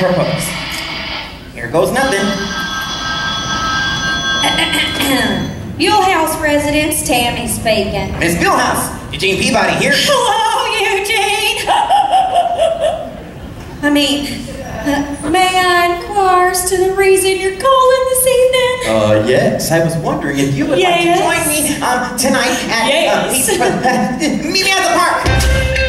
propose. Here goes nothing. Buelhouse residence, Tammy speaking. Miss Buelhouse, Eugene Peabody here. Hello, oh, Eugene. I mean, uh, may I inquire as to the reason you're calling this evening? Uh, yes. I was wondering if you would yes. like to join me um, tonight at uh, yes. uh, meet me at the park.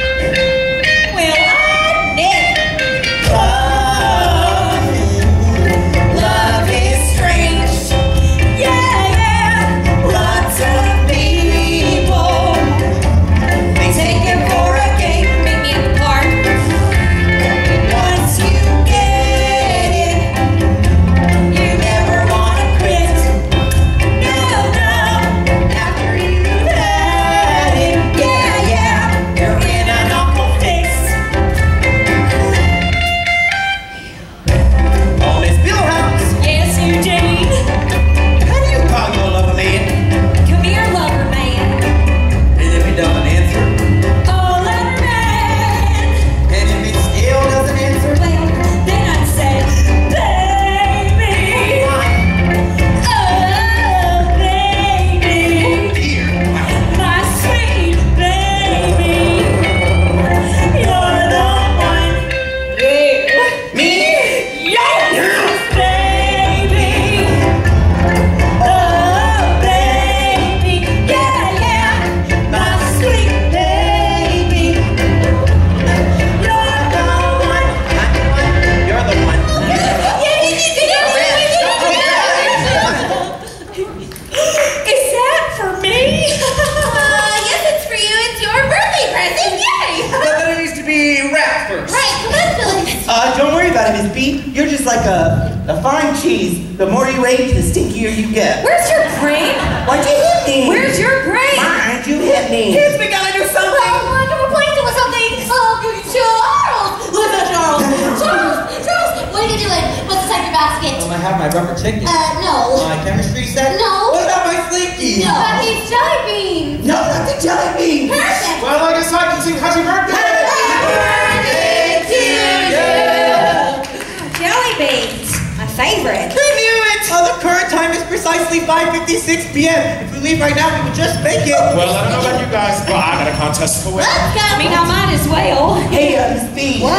First. Right, come on, Billy. Uh, don't worry about it, Miss B. You're just like a, a fine cheese. The more you age, the stinkier you get. Where's your brain? Why'd you hit me? Where's your brain? Why'd you hit me? Kids, we gotta do I something. want to replace it with something. Oh, Charles! Look at Charles. Charles, Charles, what are you doing? What's inside your basket? I have my rubber chicken. Uh, no. my chemistry set. No. What about my slinky? No. But he's jelly beans. No, not the jelly beans. Precisely 5:56 p.m. If we leave right now, we would just make it. Well, I don't know about you guys, but I got a contest to win. Let's go. I mean, I might as well. Hey, uh, Miss B. What?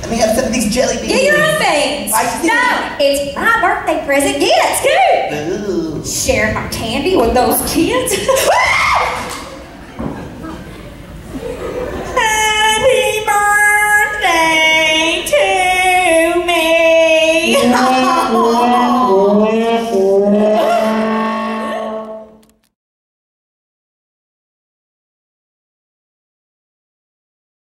Let me have some of these jelly beans. Get your own beans. I see. No, it's my birthday present. Get it, Scoot. Ooh. Share my candy with those kids.